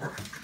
work.